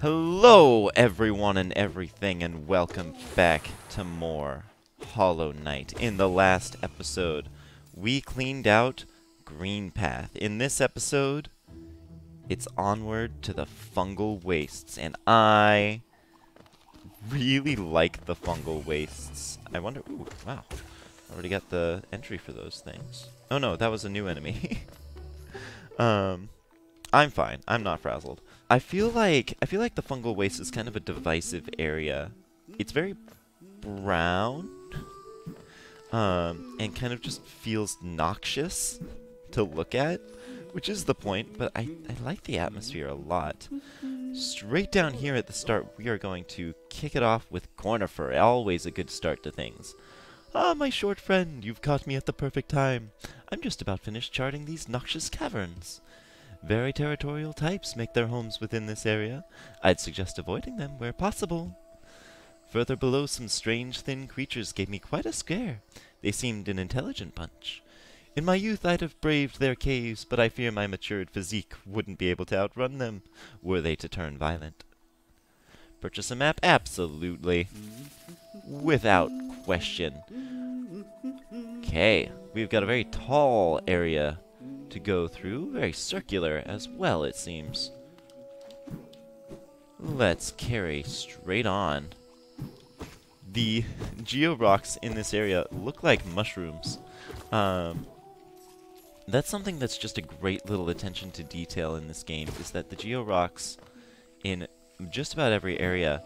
Hello, everyone and everything, and welcome back to more Hollow Knight. In the last episode, we cleaned out Green Path. In this episode, it's onward to the fungal wastes, and I really like the fungal wastes. I wonder. Ooh, wow. Already got the entry for those things. Oh no, that was a new enemy. um, I'm fine. I'm not frazzled. I feel like I feel like the fungal waste is kind of a divisive area. It's very brown, um, and kind of just feels noxious to look at, which is the point. But I I like the atmosphere a lot. Straight down here at the start, we are going to kick it off with Cornifer. Always a good start to things. Ah, my short friend, you've caught me at the perfect time. I'm just about finished charting these noxious caverns. Very territorial types make their homes within this area. I'd suggest avoiding them where possible. Further below, some strange thin creatures gave me quite a scare. They seemed an intelligent bunch. In my youth, I'd have braved their caves, but I fear my matured physique wouldn't be able to outrun them, were they to turn violent. Purchase a map? Absolutely. Without question. Okay, we've got a very tall area to go through. Very circular as well, it seems. Let's carry straight on. The geo rocks in this area look like mushrooms. Um, that's something that's just a great little attention to detail in this game, is that the geo rocks in just about every area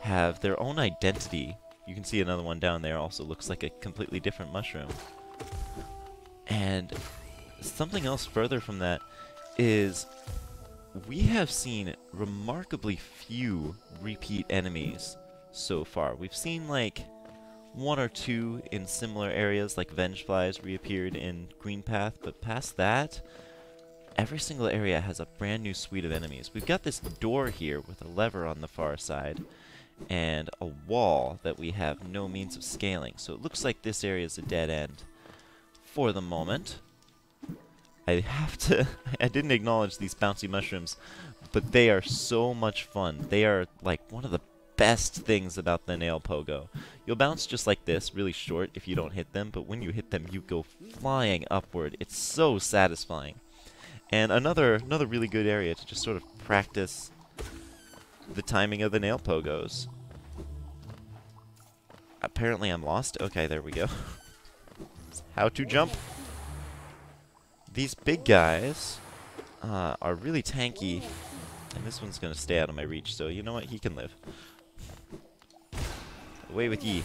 have their own identity. You can see another one down there also looks like a completely different mushroom. And something else further from that is we have seen remarkably few repeat enemies so far. We've seen like one or two in similar areas, like Vengeflies reappeared in Green Path, but past that, every single area has a brand new suite of enemies. We've got this door here with a lever on the far side, and a wall that we have no means of scaling, so it looks like this area is a dead end for the moment. I have to... I didn't acknowledge these bouncy mushrooms, but they are so much fun. They are, like, one of the best things about the nail pogo. You'll bounce just like this, really short, if you don't hit them, but when you hit them, you go flying upward. It's so satisfying. And another, another really good area to just sort of practice the timing of the nail pogos. Apparently I'm lost. Okay, there we go. How to jump. These big guys uh, are really tanky, and this one's going to stay out of my reach, so you know what? He can live. Away with ye.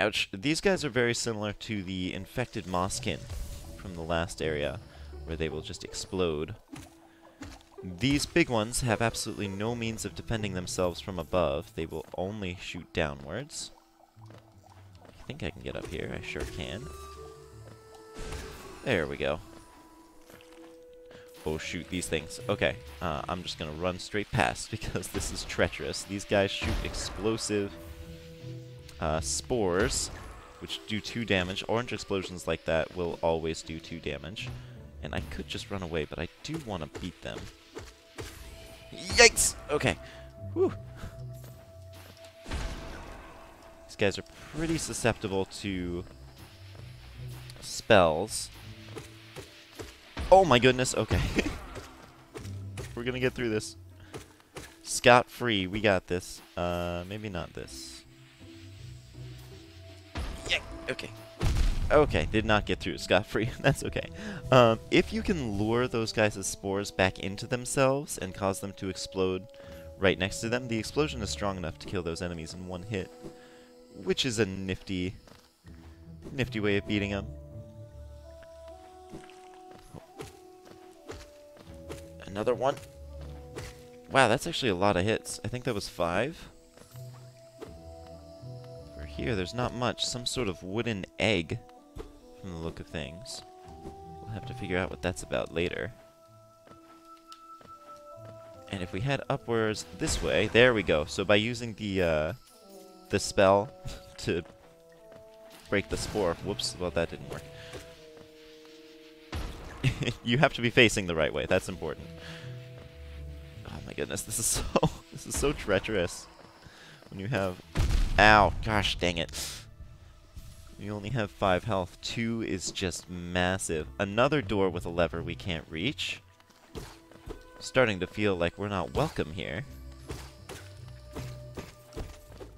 Ouch. These guys are very similar to the infected Mosskin from the last area, where they will just explode. These big ones have absolutely no means of defending themselves from above. They will only shoot downwards. I think I can get up here. I sure can. There we go. Oh shoot, these things. Okay, uh, I'm just gonna run straight past because this is treacherous. These guys shoot explosive uh, spores, which do 2 damage. Orange explosions like that will always do 2 damage. And I could just run away, but I do want to beat them. Yikes! Okay. Whew. These guys are pretty susceptible to spells. Oh my goodness, okay. We're gonna get through this. Scot-free, we got this. Uh, maybe not this. Yeah, okay. Okay, did not get through scot-free. That's okay. Um, if you can lure those guys' spores back into themselves and cause them to explode right next to them, the explosion is strong enough to kill those enemies in one hit. Which is a nifty, nifty way of beating them. Another one. Wow, that's actually a lot of hits. I think that was five. Over here, there's not much. Some sort of wooden egg from the look of things. We'll have to figure out what that's about later. And if we head upwards this way, there we go. So by using the uh, the spell to break the spore, whoops, well that didn't work. you have to be facing the right way. That's important. Oh my goodness, this is so this is so treacherous. When you have Ow, gosh dang it. You only have 5 health. 2 is just massive. Another door with a lever we can't reach. Starting to feel like we're not welcome here.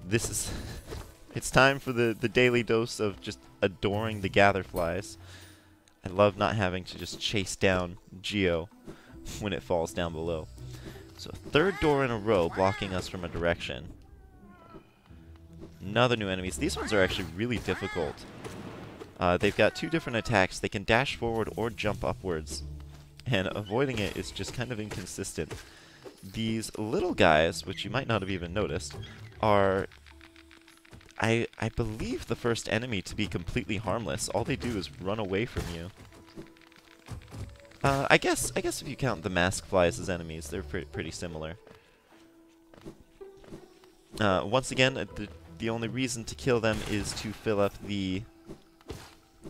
This is... it's time for the, the daily dose of just adoring the gatherflies. I love not having to just chase down Geo when it falls down below. So third door in a row blocking us from a direction. Another new enemies. These ones are actually really difficult. Uh, they've got two different attacks. They can dash forward or jump upwards. And avoiding it is just kind of inconsistent. These little guys, which you might not have even noticed, are... I, I believe the first enemy to be completely harmless. All they do is run away from you. Uh, I guess I guess if you count the mask flies as enemies, they're pre pretty similar. Uh, once again, uh, the the only reason to kill them is to fill up the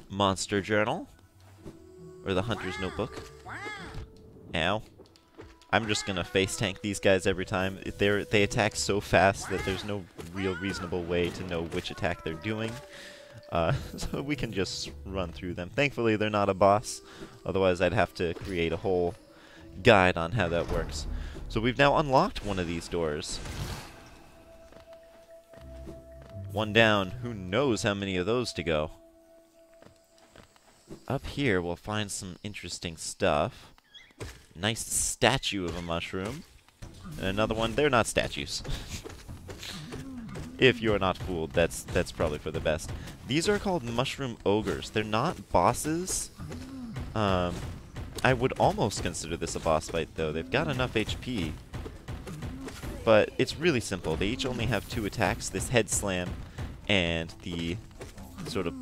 monster journal. Or the hunter's notebook. Ow. I'm just gonna face tank these guys every time. They they attack so fast that there's no real reasonable way to know which attack they're doing. Uh, so we can just run through them. Thankfully, they're not a boss. Otherwise, I'd have to create a whole guide on how that works. So we've now unlocked one of these doors. One down. Who knows how many of those to go? Up here, we'll find some interesting stuff. Nice statue of a mushroom. And another one. They're not statues. if you're not fooled, that's that's probably for the best. These are called mushroom ogres. They're not bosses. Um, I would almost consider this a boss fight, though. They've got enough HP. But it's really simple. They each only have two attacks. This head slam and the sort of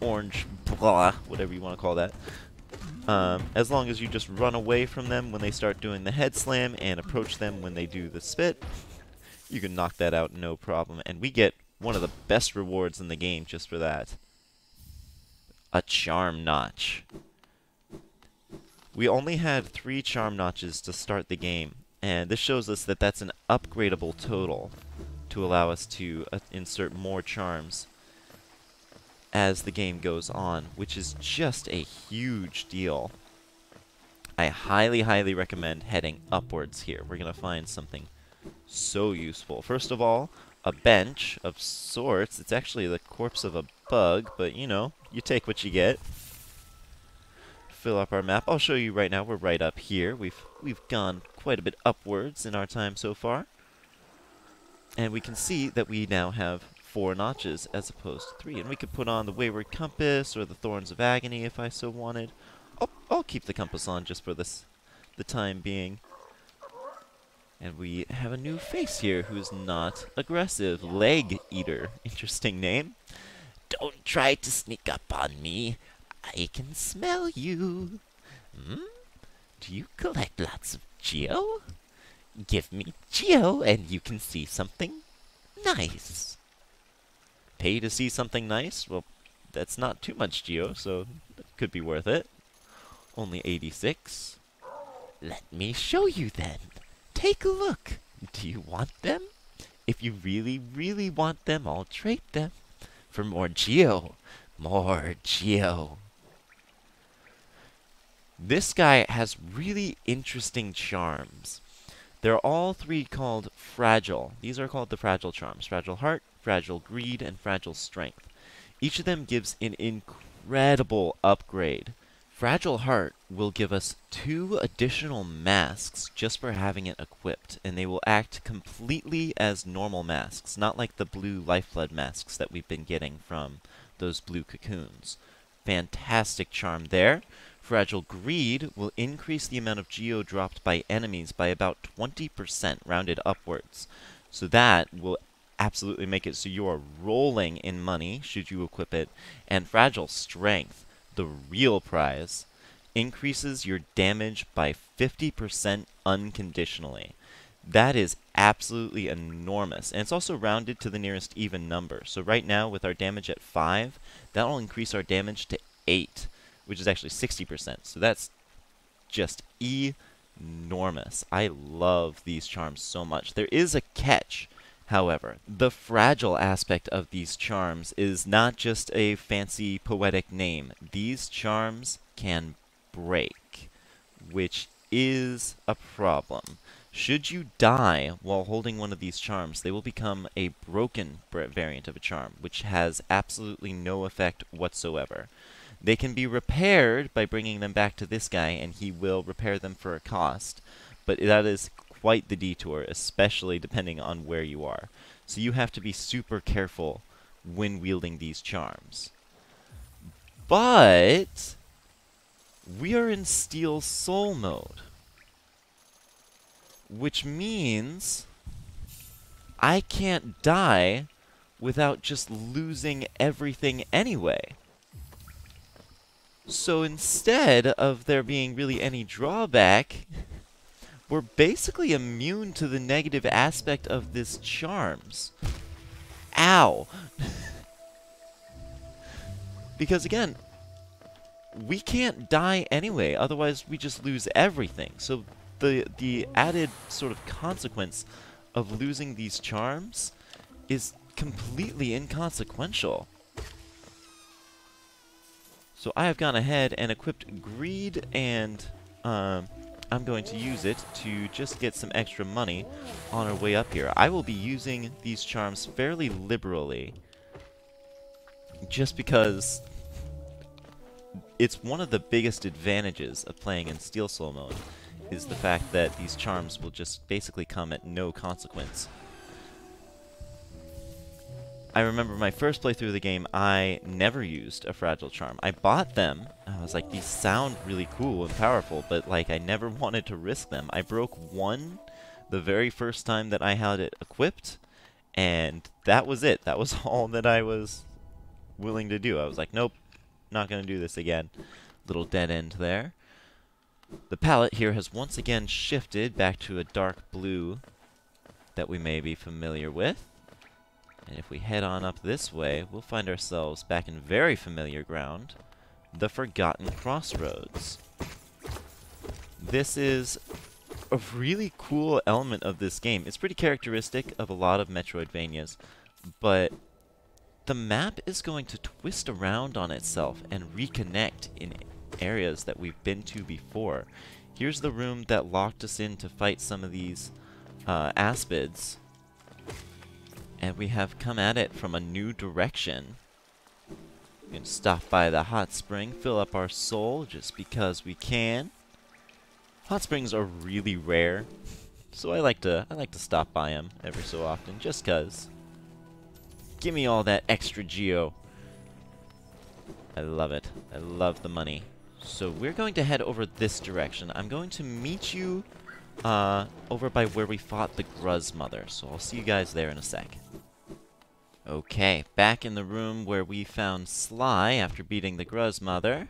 orange blah, whatever you want to call that. Um, as long as you just run away from them when they start doing the head slam and approach them when they do the spit, you can knock that out no problem. And we get one of the best rewards in the game just for that. A charm notch. We only had three charm notches to start the game, and this shows us that that's an upgradable total to allow us to uh, insert more charms as the game goes on, which is just a huge deal. I highly, highly recommend heading upwards here. We're going to find something so useful. First of all, a bench of sorts. It's actually the corpse of a bug, but you know, you take what you get. Fill up our map. I'll show you right now. We're right up here. We've we've gone quite a bit upwards in our time so far. And we can see that we now have four notches as opposed to three. And we could put on the Wayward Compass or the Thorns of Agony if I so wanted. I'll, I'll keep the compass on just for this, the time being. And we have a new face here who's not aggressive. Leg Eater. Interesting name. Don't try to sneak up on me. I can smell you. Hmm? Do you collect lots of Geo? Give me Geo and you can see something nice. Pay to see something nice? Well, that's not too much Geo, so that could be worth it. Only 86. Let me show you then. Take a look. Do you want them? If you really, really want them, I'll trade them for more Geo. More Geo. This guy has really interesting charms. They're all three called Fragile. These are called the Fragile Charms. Fragile Heart, Fragile Greed, and Fragile Strength. Each of them gives an incredible upgrade. Fragile Heart will give us two additional masks just for having it equipped, and they will act completely as normal masks, not like the blue Lifeblood masks that we've been getting from those blue cocoons. Fantastic charm there. Fragile Greed will increase the amount of geo dropped by enemies by about 20% rounded upwards. So that will absolutely make it so you are rolling in money should you equip it. And Fragile Strength, the real prize, increases your damage by 50% unconditionally. That is absolutely enormous. And it's also rounded to the nearest even number. So right now, with our damage at 5, that will increase our damage to 8 which is actually 60%. So that's just enormous. I love these charms so much. There is a catch, however. The fragile aspect of these charms is not just a fancy poetic name. These charms can break, which is a problem. Should you die while holding one of these charms, they will become a broken variant of a charm, which has absolutely no effect whatsoever. They can be repaired by bringing them back to this guy, and he will repair them for a cost. But that is quite the detour, especially depending on where you are. So you have to be super careful when wielding these charms. But we are in Steel Soul mode. Which means I can't die without just losing everything anyway. So instead of there being really any drawback, we're basically immune to the negative aspect of this charms. Ow! because again, we can't die anyway, otherwise we just lose everything. So the the added sort of consequence of losing these charms is completely inconsequential. So I have gone ahead and equipped Greed, and um, I'm going to use it to just get some extra money on our way up here. I will be using these charms fairly liberally, just because it's one of the biggest advantages of playing in Steel Soul mode, is the fact that these charms will just basically come at no consequence. I remember my first playthrough of the game, I never used a Fragile Charm. I bought them, I was like, these sound really cool and powerful, but like, I never wanted to risk them. I broke one the very first time that I had it equipped, and that was it. That was all that I was willing to do. I was like, nope, not going to do this again. Little dead end there. The palette here has once again shifted back to a dark blue that we may be familiar with. And if we head on up this way, we'll find ourselves back in very familiar ground, the Forgotten Crossroads. This is a really cool element of this game. It's pretty characteristic of a lot of Metroidvanias, but the map is going to twist around on itself and reconnect in areas that we've been to before. Here's the room that locked us in to fight some of these uh, aspids and we have come at it from a new direction. We can stop by the hot spring, fill up our soul just because we can. Hot springs are really rare, so I like to I like to stop by them every so often, just cause. Give me all that extra geo. I love it. I love the money. So we're going to head over this direction. I'm going to meet you uh, over by where we fought the Gruz Mother. So I'll see you guys there in a sec. Okay, back in the room where we found Sly after beating the Gruz Mother.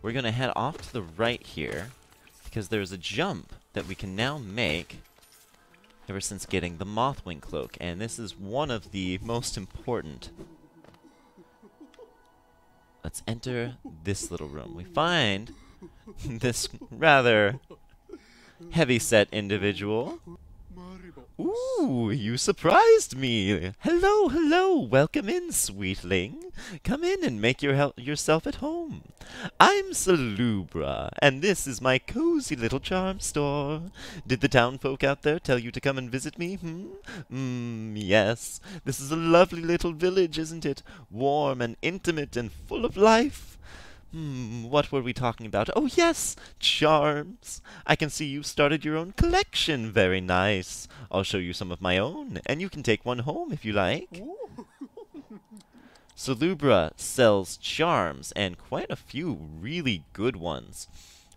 We're to head off to the right here, because there's a jump that we can now make ever since getting the Mothwing Cloak, and this is one of the most important. Let's enter this little room. We find this rather heavy-set individual. Ooh, you surprised me. Hello, hello. Welcome in, sweetling. Come in and make your yourself at home. I'm Salubra, and this is my cozy little charm store. Did the town folk out there tell you to come and visit me? Hmm? Mmm, yes. This is a lovely little village, isn't it? Warm and intimate and full of life. Hmm, what were we talking about? Oh, yes, charms. I can see you've started your own collection. Very nice. I'll show you some of my own, and you can take one home if you like. Salubra sells charms, and quite a few really good ones.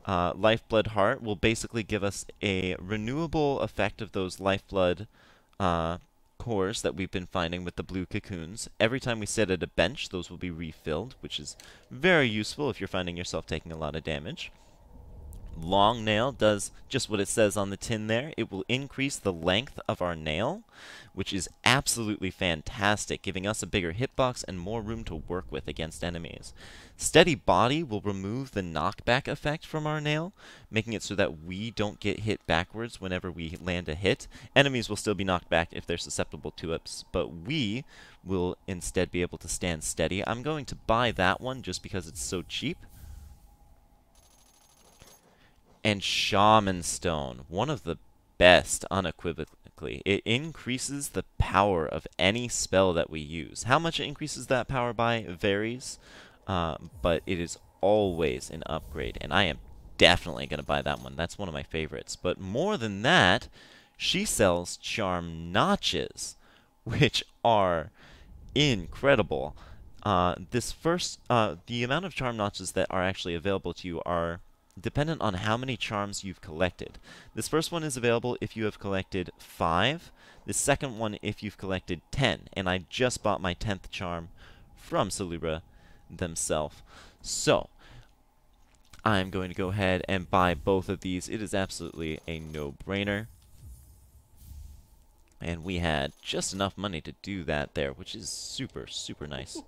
Uh, Lifeblood Heart will basically give us a renewable effect of those Lifeblood uh, cores that we've been finding with the blue cocoons. Every time we sit at a bench, those will be refilled, which is very useful if you're finding yourself taking a lot of damage. Long nail does just what it says on the tin there. It will increase the length of our nail, which is absolutely fantastic, giving us a bigger hitbox and more room to work with against enemies. Steady body will remove the knockback effect from our nail, making it so that we don't get hit backwards whenever we land a hit. Enemies will still be knocked back if they're susceptible to it, but we will instead be able to stand steady. I'm going to buy that one just because it's so cheap and Shaman Stone, one of the best unequivocally. It increases the power of any spell that we use. How much it increases that power by varies, uh, but it is always an upgrade, and I am definitely going to buy that one. That's one of my favorites. But more than that, she sells charm notches, which are incredible. Uh, this first, uh, the amount of charm notches that are actually available to you are dependent on how many charms you've collected. This first one is available if you have collected 5. The second one if you've collected 10. And I just bought my 10th charm from Salubra themselves. So, I'm going to go ahead and buy both of these. It is absolutely a no-brainer. And we had just enough money to do that there, which is super, super nice.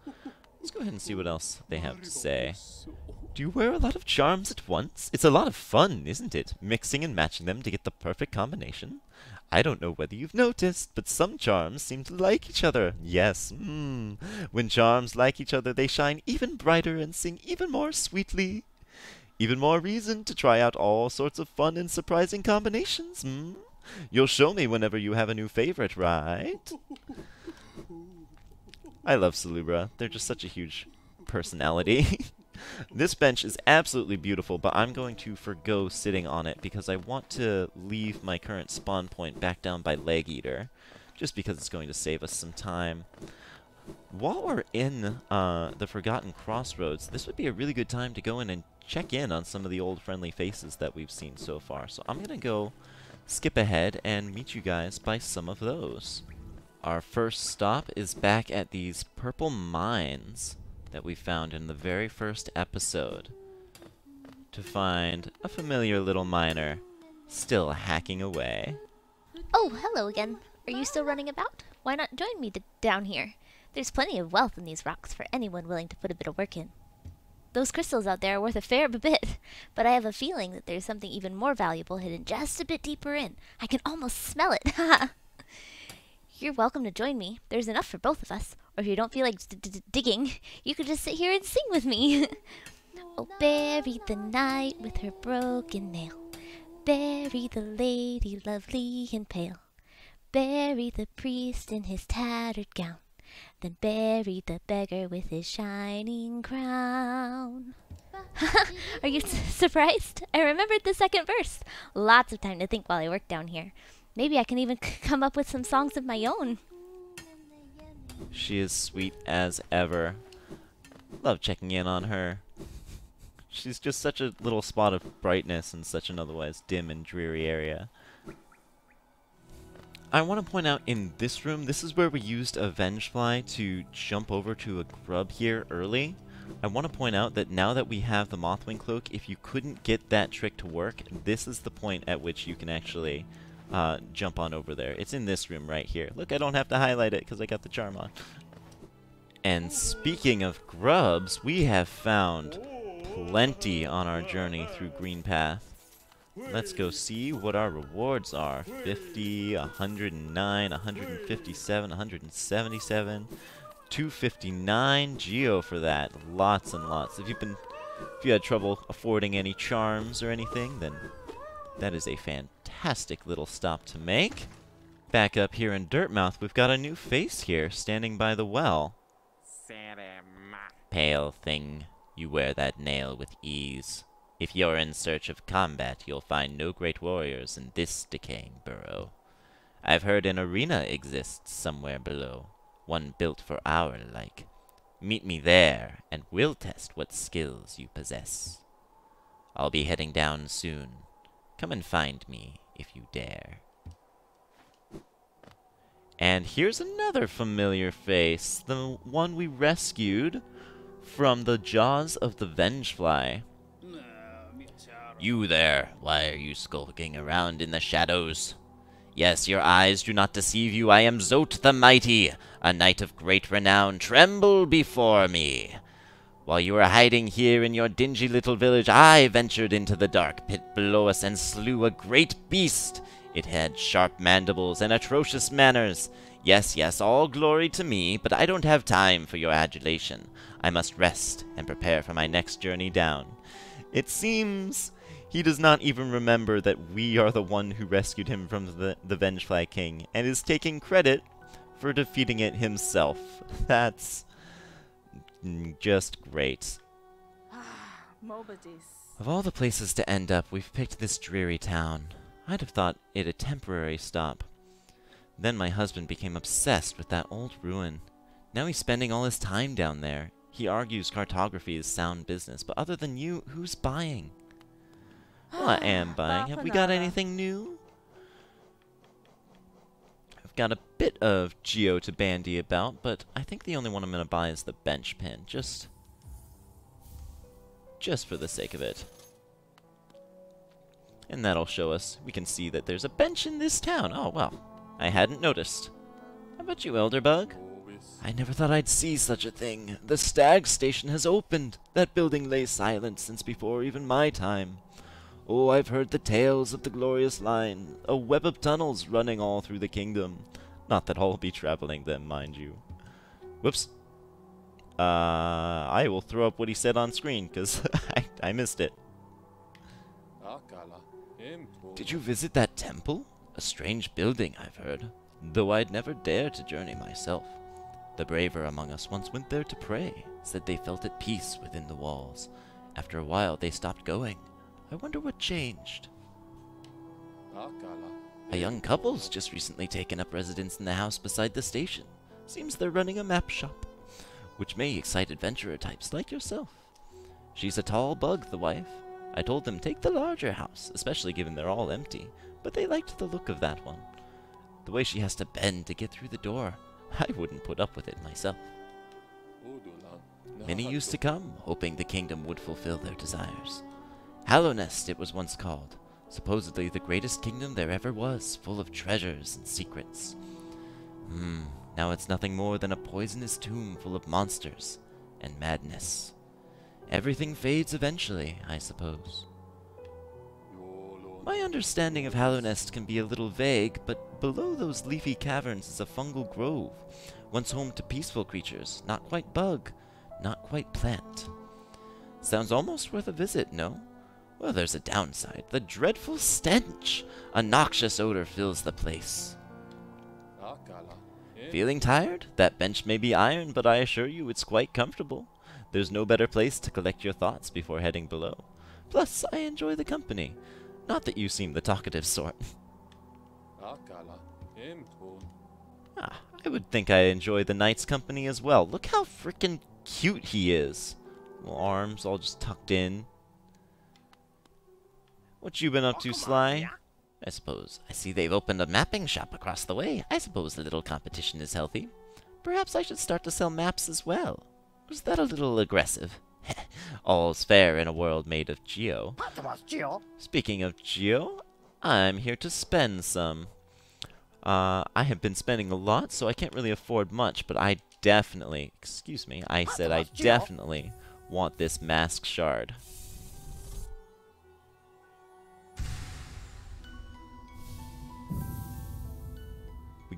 Let's go ahead and see what else they have to say. Do you wear a lot of charms at once? It's a lot of fun, isn't it? Mixing and matching them to get the perfect combination. I don't know whether you've noticed, but some charms seem to like each other. Yes, mm. When charms like each other, they shine even brighter and sing even more sweetly. Even more reason to try out all sorts of fun and surprising combinations, hmm? You'll show me whenever you have a new favorite, right? I love Salubra. They're just such a huge personality. this bench is absolutely beautiful, but I'm going to forgo sitting on it because I want to leave my current spawn point back down by Leg Eater, just because it's going to save us some time. While we're in uh, the Forgotten Crossroads, this would be a really good time to go in and check in on some of the old friendly faces that we've seen so far. So I'm going to go skip ahead and meet you guys by some of those. Our first stop is back at these purple mines that we found in the very first episode to find a familiar little miner still hacking away. Oh, hello again. Are you still running about? Why not join me down here? There's plenty of wealth in these rocks for anyone willing to put a bit of work in. Those crystals out there are worth a fair bit, but I have a feeling that there's something even more valuable hidden just a bit deeper in. I can almost smell it. You're welcome to join me. There's enough for both of us. Or if you don't feel like digging, you could just sit here and sing with me. oh, bury the night with her broken nail. Bury the lady lovely and pale. Bury the priest in his tattered gown. Then bury the beggar with his shining crown. Are you surprised? I remembered the second verse. Lots of time to think while I work down here. Maybe I can even come up with some songs of my own. She is sweet as ever. Love checking in on her. She's just such a little spot of brightness in such an otherwise dim and dreary area. I want to point out in this room, this is where we used a Vengefly to jump over to a grub here early. I want to point out that now that we have the Mothwing Cloak, if you couldn't get that trick to work, this is the point at which you can actually uh, jump on over there. It's in this room right here. Look, I don't have to highlight it because I got the charm on. And speaking of grubs, we have found plenty on our journey through Green Path. Let's go see what our rewards are. 50, 109, 157, 177, 259 geo for that. Lots and lots. If you've been if you had trouble affording any charms or anything, then that is a fantastic little stop to make. Back up here in Dirtmouth, we've got a new face here, standing by the well. Pale thing, you wear that nail with ease. If you're in search of combat, you'll find no great warriors in this decaying burrow. I've heard an arena exists somewhere below, one built for our like. Meet me there, and we'll test what skills you possess. I'll be heading down soon. Come and find me if you dare. And here's another familiar face, the one we rescued from the jaws of the Vengefly. You there, why are you skulking around in the shadows? Yes, your eyes do not deceive you. I am Zote the Mighty, a knight of great renown. Tremble before me. While you were hiding here in your dingy little village, I ventured into the dark pit below us and slew a great beast. It had sharp mandibles and atrocious manners. Yes, yes, all glory to me, but I don't have time for your adulation. I must rest and prepare for my next journey down. It seems he does not even remember that we are the one who rescued him from the, the Vengefly King, and is taking credit for defeating it himself. That's just great. Of all the places to end up, we've picked this dreary town. I'd have thought it a temporary stop. Then my husband became obsessed with that old ruin. Now he's spending all his time down there. He argues cartography is sound business, but other than you, who's buying? Well, I am buying. Have we got anything new? Got a bit of Geo to bandy about, but I think the only one I'm going to buy is the bench pin. Just, just for the sake of it. And that'll show us, we can see that there's a bench in this town. Oh, well, I hadn't noticed. How about you, Elderbug? I never thought I'd see such a thing. The Stag Station has opened. That building lay silent since before even my time. Oh, I've heard the tales of the glorious line, a web of tunnels running all through the kingdom. Not that I'll be traveling them, mind you. Whoops. Uh, I will throw up what he said on screen, because I, I missed it. Did you visit that temple? A strange building, I've heard, though I'd never dare to journey myself. The braver among us once went there to pray, said they felt at peace within the walls. After a while, they stopped going. I wonder what changed. A young couple's just recently taken up residence in the house beside the station. Seems they're running a map shop, which may excite adventurer types like yourself. She's a tall bug, the wife. I told them take the larger house, especially given they're all empty, but they liked the look of that one. The way she has to bend to get through the door, I wouldn't put up with it myself. Many used to come, hoping the kingdom would fulfill their desires. Hallownest it was once called, supposedly the greatest kingdom there ever was, full of treasures and secrets. Hmm, now it's nothing more than a poisonous tomb full of monsters and madness. Everything fades eventually, I suppose. My understanding of Hallownest can be a little vague, but below those leafy caverns is a fungal grove, once home to peaceful creatures, not quite bug, not quite plant. Sounds almost worth a visit, no? Well, there's a downside. The dreadful stench! A noxious odor fills the place. Feeling tired? That bench may be iron, but I assure you it's quite comfortable. There's no better place to collect your thoughts before heading below. Plus, I enjoy the company. Not that you seem the talkative sort. ah, I would think I enjoy the knight's company as well. Look how frickin' cute he is. Little arms all just tucked in. What you been up to, Sly? I suppose. I see they've opened a mapping shop across the way. I suppose the little competition is healthy. Perhaps I should start to sell maps as well. Was that a little aggressive? All's fair in a world made of Geo. Speaking of Geo, I'm here to spend some. Uh, I have been spending a lot, so I can't really afford much, but I definitely, excuse me, I said I definitely want this mask shard.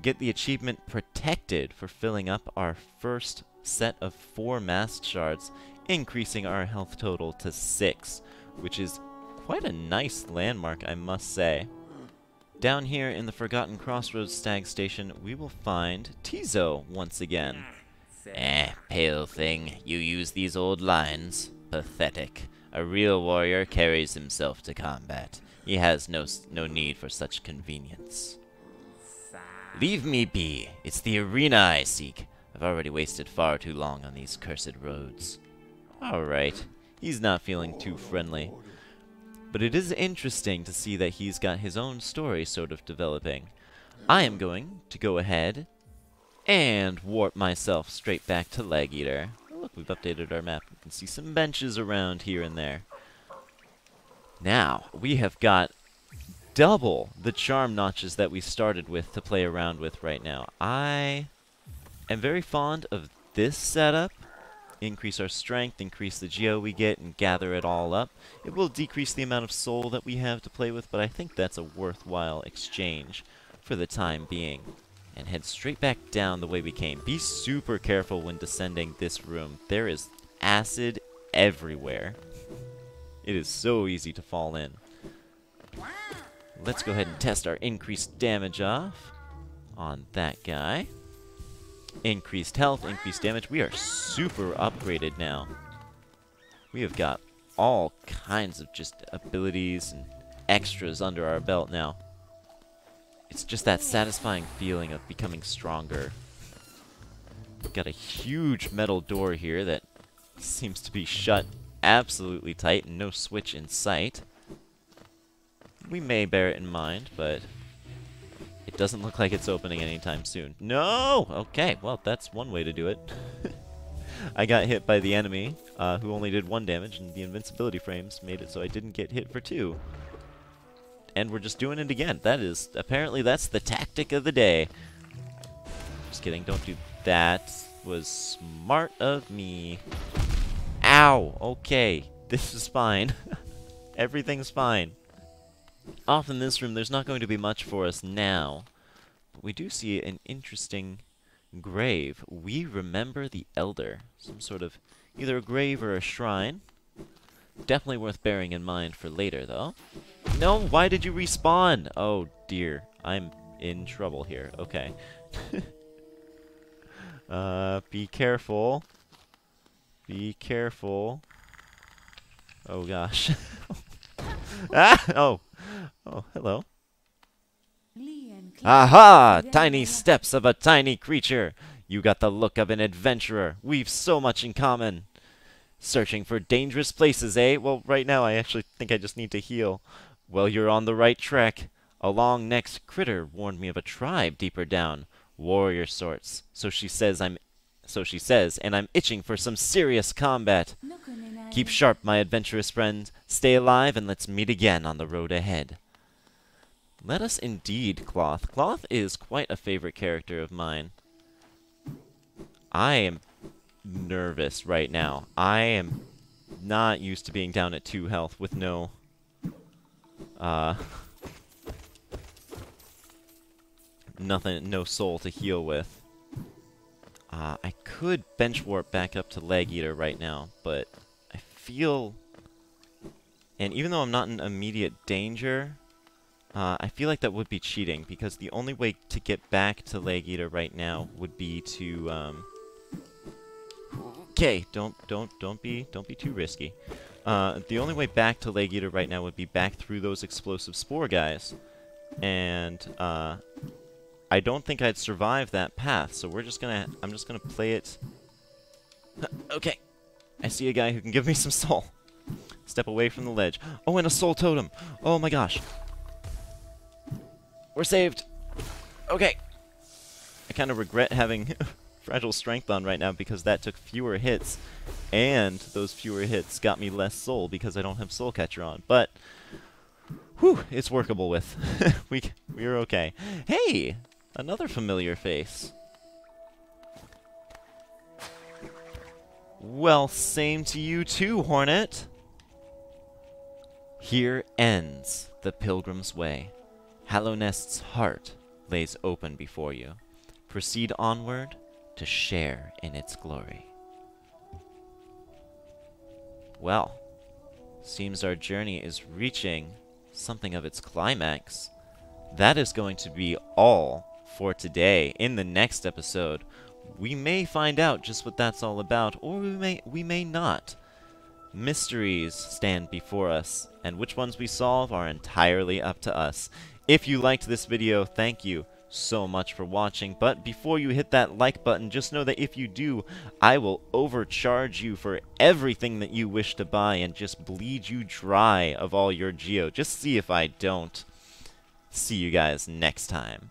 We get the achievement Protected for filling up our first set of four mask shards, increasing our health total to six, which is quite a nice landmark, I must say. Down here in the Forgotten Crossroads Stag Station, we will find Tiso once again. Eh, pale thing, you use these old lines? Pathetic. A real warrior carries himself to combat. He has no, no need for such convenience. Leave me be. It's the arena I seek. I've already wasted far too long on these cursed roads. Alright, he's not feeling too friendly. But it is interesting to see that he's got his own story sort of developing. I am going to go ahead and warp myself straight back to Leg Eater. Look, we've updated our map. We can see some benches around here and there. Now, we have got double the charm notches that we started with to play around with right now. I am very fond of this setup. Increase our strength, increase the geo we get, and gather it all up. It will decrease the amount of soul that we have to play with, but I think that's a worthwhile exchange for the time being. And head straight back down the way we came. Be super careful when descending this room. There is acid everywhere. It is so easy to fall in. Let's go ahead and test our increased damage off on that guy. Increased health, increased damage. We are super upgraded now. We have got all kinds of just abilities and extras under our belt now. It's just that satisfying feeling of becoming stronger. We've got a huge metal door here that seems to be shut absolutely tight and no switch in sight. We may bear it in mind, but it doesn't look like it's opening anytime soon. No! Okay, well, that's one way to do it. I got hit by the enemy, uh, who only did one damage, and the invincibility frames made it so I didn't get hit for two. And we're just doing it again. That is, apparently that's the tactic of the day. Just kidding, don't do that. Was smart of me. Ow! Okay, this is fine. Everything's fine. Off in this room, there's not going to be much for us now. But we do see an interesting grave. We remember the Elder. Some sort of either a grave or a shrine. Definitely worth bearing in mind for later, though. No, why did you respawn? Oh, dear. I'm in trouble here. Okay. uh, be careful. Be careful. Oh, gosh. ah! Oh. Oh, hello. Aha! Tiny steps of a tiny creature. You got the look of an adventurer. We've so much in common. Searching for dangerous places, eh? Well, right now I actually think I just need to heal. Well, you're on the right track. A long-necked critter warned me of a tribe deeper down. Warrior sorts. So she says I'm so she says, and I'm itching for some serious combat. Keep sharp, my adventurous friend. Stay alive, and let's meet again on the road ahead. Let us indeed, Cloth. Cloth is quite a favorite character of mine. I am nervous right now. I am not used to being down at 2 health with no... Uh... Nothing, no soul to heal with. Uh, I could bench warp back up to Leg Eater right now, but I feel... And even though I'm not in immediate danger, uh, I feel like that would be cheating, because the only way to get back to Leg Eater right now would be to, um... Okay, don't, don't, don't be, don't be too risky. Uh, the only way back to Leg Eater right now would be back through those explosive spore guys. And, uh, I don't think I'd survive that path, so we're just gonna, I'm just gonna play it... okay, I see a guy who can give me some soul. Step away from the ledge. Oh, and a soul totem! Oh my gosh. We're saved. Okay. I kind of regret having fragile strength on right now because that took fewer hits, and those fewer hits got me less soul because I don't have soul catcher on. But whew, it's workable with. we we're okay. Hey, another familiar face. Well, same to you too, Hornet. Here ends the Pilgrim's Way. Hallownest's heart lays open before you. Proceed onward to share in its glory. Well, seems our journey is reaching something of its climax. That is going to be all for today. In the next episode, we may find out just what that's all about, or we may we may not. Mysteries stand before us, and which ones we solve are entirely up to us. If you liked this video, thank you so much for watching. But before you hit that like button, just know that if you do, I will overcharge you for everything that you wish to buy and just bleed you dry of all your Geo. Just see if I don't. See you guys next time.